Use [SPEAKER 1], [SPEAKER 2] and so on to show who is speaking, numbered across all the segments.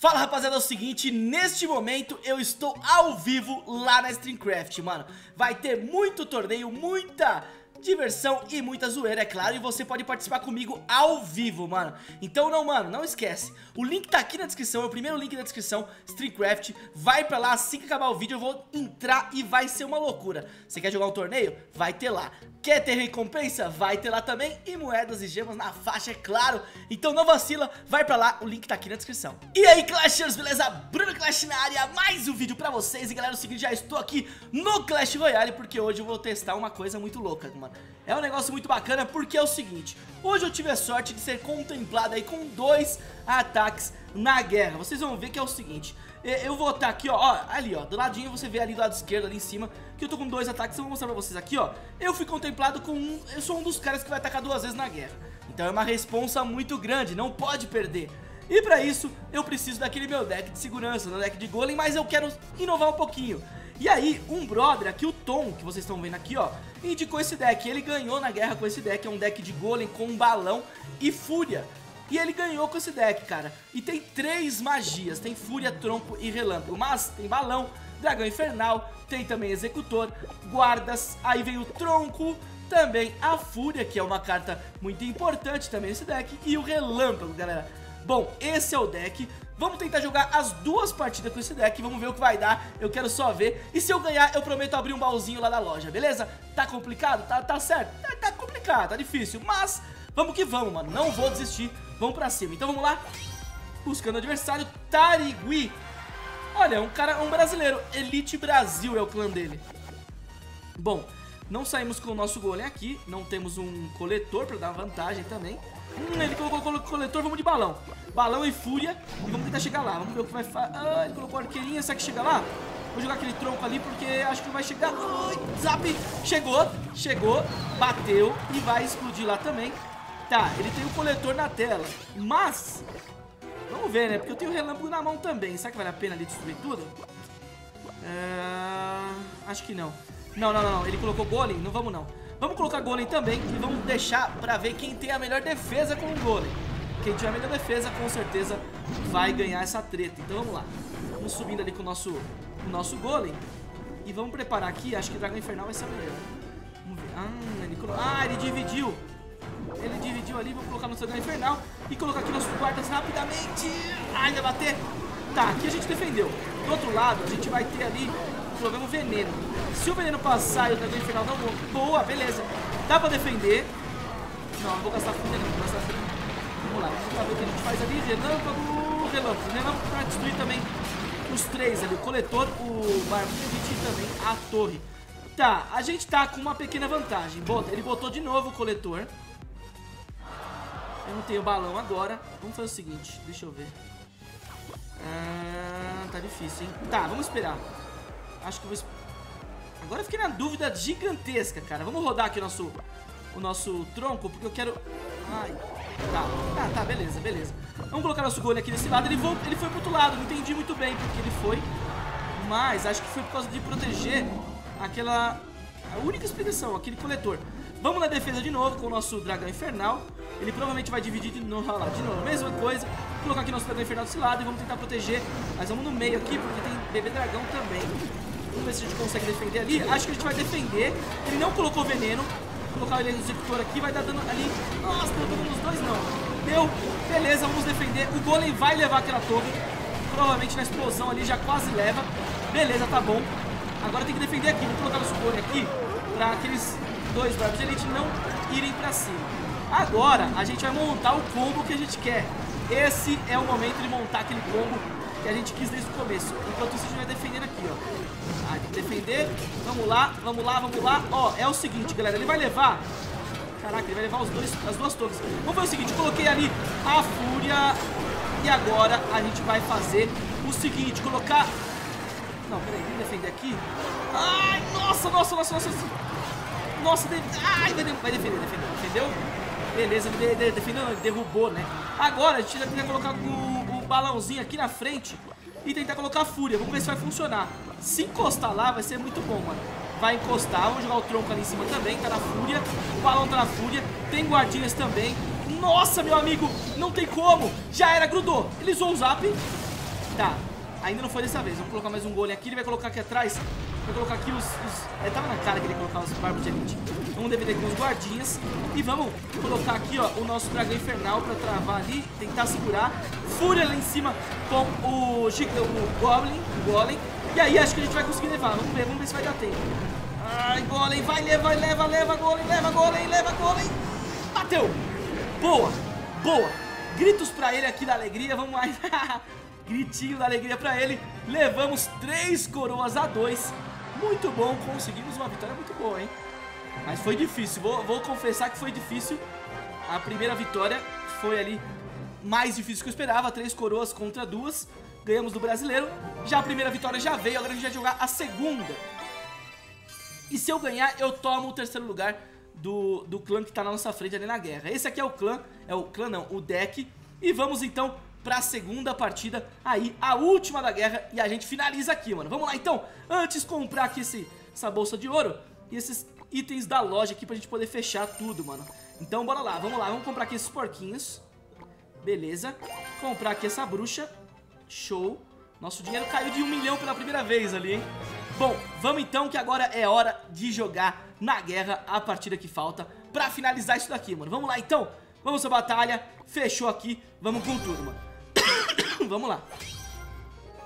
[SPEAKER 1] Fala rapaziada, é o seguinte, neste momento eu estou ao vivo lá na Streamcraft, mano. Vai ter muito torneio, muita diversão e muita zoeira, é claro E você pode participar comigo ao vivo, mano. Então não, mano, não esquece. O link tá aqui na descrição, é o primeiro link da descrição Streamcraft, vai pra lá Assim que acabar o vídeo eu vou entrar e vai ser uma loucura. Você quer jogar um torneio? Vai ter lá. Quer ter recompensa? Vai ter lá também. E moedas e gemas na faixa, é claro. Então não vacila, vai pra lá, o link tá aqui na descrição. E aí Clashers, beleza? Bruno Clash na área, mais um vídeo pra vocês. E galera, é o seguinte, já estou aqui no Clash Royale Porque hoje eu vou testar uma coisa muito louca, mano É um negócio muito bacana porque é o seguinte Hoje eu tive a sorte de ser contemplado aí com dois ataques na guerra Vocês vão ver que é o seguinte eu vou estar aqui, ó, ó, ali, ó, do ladinho, você vê ali do lado esquerdo, ali em cima, que eu tô com dois ataques, eu vou mostrar pra vocês aqui, ó. Eu fui contemplado com um, eu sou um dos caras que vai atacar duas vezes na guerra. Então é uma responsa muito grande, não pode perder. E pra isso, eu preciso daquele meu deck de segurança, no deck de golem, mas eu quero inovar um pouquinho. E aí, um brother aqui, o Tom, que vocês estão vendo aqui, ó, indicou esse deck. Ele ganhou na guerra com esse deck, é um deck de golem com balão e fúria. E ele ganhou com esse deck, cara. E tem três magias, tem Fúria, Tronco e Relâmpago. Mas tem Balão, Dragão Infernal, tem também Executor, Guardas, aí vem o Tronco, também a Fúria, que é uma carta muito importante também nesse deck, e o Relâmpago, galera. Bom, esse é o deck. Vamos tentar jogar as duas partidas com esse deck, vamos ver o que vai dar, eu quero só ver. E se eu ganhar, eu prometo abrir um baúzinho lá da loja, beleza? Tá complicado? Tá, tá certo? Tá, tá complicado, tá difícil, mas vamos que vamos, mano. Não vou desistir, Vamos pra cima. Então vamos lá. Buscando adversário, Tarigui. Olha, um cara, um brasileiro. Elite Brasil é o clã dele. Bom, não saímos com o nosso golem aqui. Não temos um coletor pra dar vantagem também. Hum, ele colocou o coletor, vamos de balão. Balão e fúria. E vamos tentar chegar lá. Vamos ver o que vai fazer. Ah, ele colocou arqueirinha. Será que chega lá? Vou jogar aquele tronco ali porque acho que vai chegar. Ai, zap! Chegou, chegou, bateu e vai explodir lá também. Tá, ele tem o coletor na tela, mas... Vamos ver, né? Porque eu tenho o relâmpago na mão também. Será que vale a pena ali destruir tudo? É... Acho que não. Não, não, não, não. Ele colocou golem? Não vamos, não. Vamos colocar golem também e vamos deixar pra ver quem tem a melhor defesa com o golem. Quem tiver a melhor defesa, com certeza, vai ganhar essa treta. Então vamos lá. Vamos subindo ali com o nosso, o nosso golem. E vamos preparar aqui. Acho que dragão infernal vai ser o melhor. Vamos ver. Ah, ele, colo... ah, ele dividiu. Ele dividiu ali, vou colocar no dragão infernal e colocar aqui nossos guardas rapidamente. Ai, vai bater. Tá, aqui a gente defendeu. Do outro lado, a gente vai ter ali, jogamos veneno. Se o veneno passar e o dragão infernal não... Boa, beleza. Dá pra defender. Não, não vou gastar fúria não, vou gastar Vamos lá, vamos ver o que a gente faz ali. Relâmpago, relâmpago. Relâmpago pra destruir também os três ali. O coletor, o barbite e também a torre. Tá, a gente tá com uma pequena vantagem. Ele botou de novo o coletor. Eu não tenho balão agora. Vamos fazer o seguinte, deixa eu ver. Ah, tá difícil, hein? Tá, vamos esperar. Acho que eu vou... Agora eu fiquei na dúvida gigantesca, cara. Vamos rodar aqui o nosso, o nosso tronco, porque eu quero... Ai, tá. Ah, tá, beleza, beleza. Vamos colocar nosso golem aqui nesse lado. Ele, vo... ele foi pro outro lado, não entendi muito bem porque ele foi. Mas acho que foi por causa de proteger aquela... A única explicação, aquele coletor. Vamos na defesa de novo com o nosso dragão infernal. Ele provavelmente vai dividir de novo, lá, de novo, mesma coisa. Vou colocar aqui nosso dragão infernal desse lado e vamos tentar proteger. Mas vamos no meio aqui porque tem bebê dragão também. Vamos ver se a gente consegue defender ali. Acho que a gente vai defender. Ele não colocou veneno. Vou colocar ele no executor aqui, vai dar dano ali. Nossa, não dando nos dois não. Deu. Beleza, vamos defender. O golem vai levar aquela torre. Provavelmente na explosão ali já quase leva. Beleza, tá bom. Agora tem que defender aqui. Vou colocar nosso golem aqui para aqueles dois Barbos de Elite não irem pra cima. Agora, a gente vai montar o combo que a gente quer. Esse é o momento de montar aquele combo que a gente quis desde o começo. Enquanto isso, a gente vai defendendo aqui, ó. Ah, tem que defender. Vamos lá, vamos lá, vamos lá. Ó, é o seguinte, galera. Ele vai levar... Caraca, ele vai levar os dois, as duas torres. Vamos fazer o seguinte, coloquei ali a Fúria. E agora a gente vai fazer o seguinte, colocar... Não, peraí, vamos defender aqui. Ai, nossa, nossa, nossa, nossa. Nossa, de... ai, vai, vai defender, defendeu, defendeu. Beleza, de, de, defendeu, derrubou, né? Agora a gente vai colocar o balãozinho aqui na frente e tentar colocar fúria. Vamos ver se vai funcionar. Se encostar lá, vai ser muito bom, mano. Vai encostar, vamos jogar o tronco ali em cima também, tá na fúria. O balão tá na fúria, tem guardinhas também. Nossa, meu amigo, não tem como. Já era, grudou. Ele usou o zap. Tá, ainda não foi dessa vez. Vamos colocar mais um golem aqui. Ele vai colocar aqui atrás. Vai colocar aqui os... os... É, tava na cara que ele ia colocar os barbos de elite. Vamos defender com os guardinhas. E vamos colocar aqui, ó, o nosso dragão infernal pra travar ali. Tentar segurar. Fúria lá em cima com o, o Goblin. O Golem. E aí acho que a gente vai conseguir levar. Vamos ver, vamos ver se vai dar tempo. Ai, Golem, vai, leva, leva, leva, Golem, leva, Golem, leva, Golem. Bateu. Boa, boa. Gritos pra ele aqui da alegria, vamos mais. Gritinho da alegria pra ele. Levamos três coroas a dois. Muito bom, conseguimos uma vitória muito boa, hein? Mas foi difícil, vou, vou confessar que foi difícil. A primeira vitória foi ali mais difícil que eu esperava. Três coroas contra duas. Ganhamos do brasileiro. Já a primeira vitória já veio, agora a gente vai jogar a segunda. E se eu ganhar, eu tomo o terceiro lugar do, do clã que tá na nossa frente ali na guerra. Esse aqui é o clã, é o clã não, o deck. E vamos então pra segunda partida, aí a última da guerra e a gente finaliza aqui, mano. Vamos lá então, antes comprar aqui esse, essa bolsa de ouro e esses itens da loja aqui pra gente poder fechar tudo, mano. Então bora lá, vamos lá, vamos comprar aqui esses porquinhos. Beleza, comprar aqui essa bruxa, show. Nosso dinheiro caiu de um milhão pela primeira vez ali, hein? Bom, vamos então que agora é hora de jogar na guerra a partida que falta pra finalizar isso daqui, mano. Vamos lá então, vamos à batalha, fechou aqui, vamos com tudo, mano. vamos lá.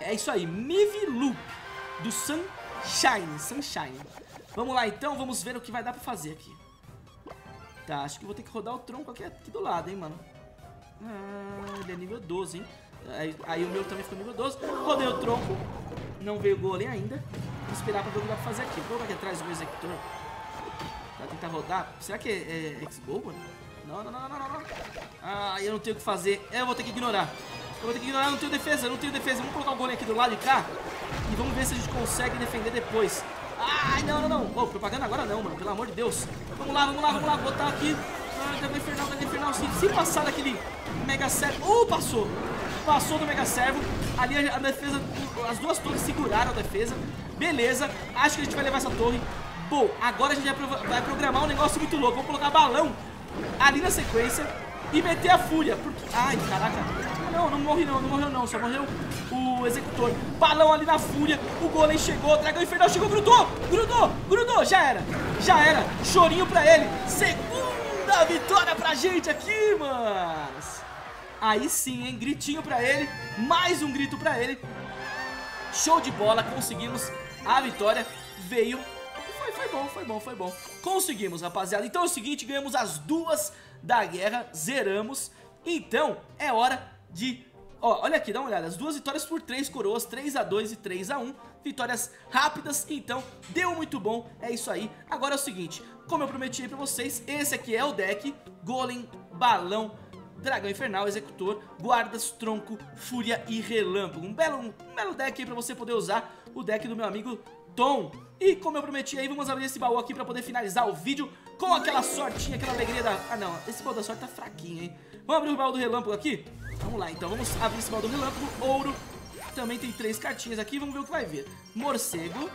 [SPEAKER 1] É isso aí, Mivilu do Sunshine, Sunshine. Vamos lá então, vamos ver o que vai dar pra fazer aqui. Tá, acho que vou ter que rodar o tronco aqui, aqui do lado, hein, mano. Ah, ele é nível 12, hein. Aí, aí, o meu também ficou nível 12. Rodei o tronco. Não veio golem ainda. Vou esperar pra ver o que dá pra fazer aqui. Vou colocar aqui atrás do meu executor. Pra tentar rodar. Será que é, é X-Bow, mano? Não, não, não, não, não, não. Ah, eu não tenho o que fazer. É, eu vou ter que ignorar. Eu vou ter que ignorar, eu não tenho defesa, eu não tenho defesa. Vamos colocar o golem aqui do lado de cá. E vamos ver se a gente consegue defender depois. Ai, não, não, não. Oh, propaganda agora não, mano. Pelo amor de Deus. Vamos lá, vamos lá, vamos lá. Botar aqui. Ah, Dragão Infernal, Dragão Infernal. Se, se passar daquele Mega Servo... Uh, passou. Passou do Mega Servo. Ali a, a defesa... As duas torres seguraram a defesa. Beleza. Acho que a gente vai levar essa torre. Bom, agora a gente vai, vai programar um negócio muito louco. Vamos colocar balão ali na sequência e meter a fúria. Porque... Ai, caraca. Não, não morre não, não morreu não, só morreu o executor. Balão ali na fúria, o golem chegou, o dragão infernal chegou, grudou, grudou, grudou, já era, já era. Chorinho pra ele, segunda vitória pra gente aqui, manos. Aí sim, hein, gritinho pra ele, mais um grito pra ele. Show de bola, conseguimos a vitória, veio foi, foi bom, foi bom, foi bom. Conseguimos, rapaziada. Então é o seguinte, ganhamos as duas da guerra, zeramos. Então é hora de... Ó, olha aqui, dá uma olhada, as duas vitórias por 3 coroas, 3x2 e 3x1, vitórias rápidas, então deu muito bom, é isso aí. Agora é o seguinte, como eu prometi pra vocês, esse aqui é o deck, Golem, Balão, Dragão Infernal, Executor, Guardas, Tronco, Fúria e Relâmpago. Um belo, um belo deck aí pra você poder usar, o deck do meu amigo Tom. E como eu prometi aí, vamos abrir esse baú aqui pra poder finalizar o vídeo com aquela sortinha, aquela alegria da... Ah não, esse baú da sorte tá fraquinho, hein? Vamos abrir o baú do Relâmpago aqui? Vamos lá, então, vamos abrir esse baú do Relâmpago, ouro. Também tem três cartinhas aqui, vamos ver o que vai ver. Morcego,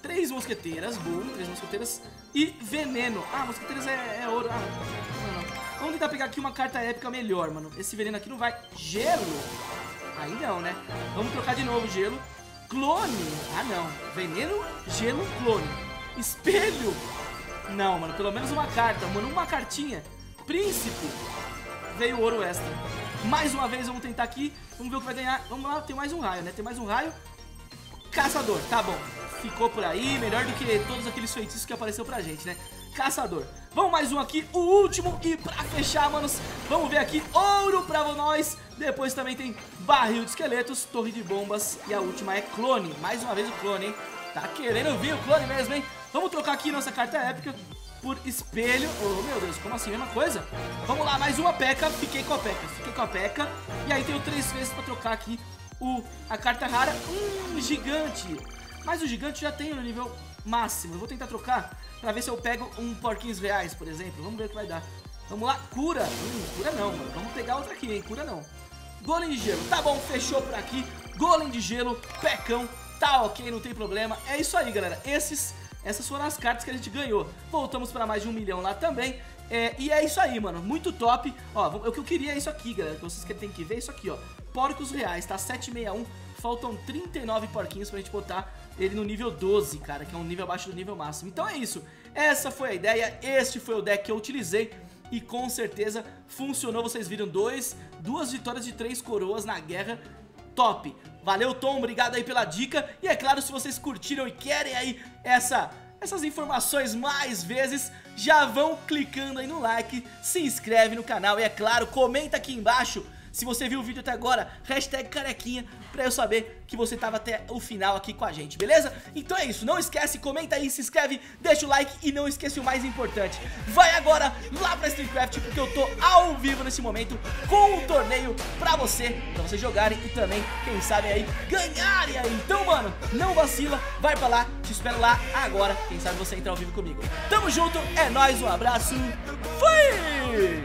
[SPEAKER 1] três mosqueteiras, boom, três mosqueteiras e veneno. Ah, mosqueteiras é, é ouro, ah, não, não. Vamos tentar pegar aqui uma carta épica melhor, mano. Esse veneno aqui não vai... Gelo? Aí não, né? Vamos trocar de novo gelo. Clone? Ah, não. Veneno, gelo, clone. Espelho? Não, mano. Pelo menos uma carta, mano. Uma cartinha. Príncipe. Veio ouro extra. Mais uma vez, vamos tentar aqui. Vamos ver o que vai ganhar. Vamos lá, tem mais um raio, né? Tem mais um raio. Caçador, tá bom. Ficou por aí, melhor do que todos aqueles feitiços que apareceu pra gente, né? Caçador. Vamos mais um aqui, o último. E pra fechar, manos, vamos ver aqui ouro pra nós. Depois também tem barril de esqueletos, torre de bombas. E a última é clone. Mais uma vez o clone, hein? Tá querendo vir o clone mesmo, hein? Vamos trocar aqui nossa carta épica por espelho. Oh, meu Deus, como assim? Mesma coisa? Vamos lá, mais uma peca. Fiquei com a peca. Fiquei com a peca. E aí tenho três vezes pra trocar aqui o, a carta rara. Hum, gigante. Mas o gigante já tem no nível máximo. Eu vou tentar trocar pra ver se eu pego um porquinhos reais, por exemplo. Vamos ver o que vai dar. Vamos lá, cura. Hum, cura não, mano. Vamos pegar outra aqui, hein? Cura não. Golem de gelo. Tá bom, fechou por aqui. Golem de gelo, pecão. Tá ok, não tem problema. É isso aí, galera. Esses, essas foram as cartas que a gente ganhou. Voltamos pra mais de um milhão lá também. É, e é isso aí, mano. Muito top. Ó, o que eu queria é isso aqui, galera. Que vocês têm que ver é isso aqui, ó. Porcos reais, tá? 761 faltam 39 porquinhos pra gente botar ele no nível 12, cara, que é um nível abaixo do nível máximo. Então é isso, essa foi a ideia, este foi o deck que eu utilizei e com certeza funcionou. Vocês viram dois, duas vitórias de três coroas na guerra top. Valeu, Tom, obrigado aí pela dica. E é claro, se vocês curtiram e querem aí essa essas informações mais vezes, já vão clicando aí no like, se inscreve no canal e é claro, comenta aqui embaixo se você viu o vídeo até agora, hashtag carequinha pra eu saber que você tava até o final aqui com a gente, beleza? Então é isso, não esquece, comenta aí, se inscreve, deixa o like e não esquece o mais importante. Vai agora lá pra StreamCraft porque eu tô ao vivo nesse momento com um torneio pra você, pra vocês jogarem e também, quem sabe aí, ganharem aí. Então, mano, não vacila, vai pra lá, te espero lá agora, quem sabe você entra ao vivo comigo. Tamo junto, é nóis, um abraço, fui!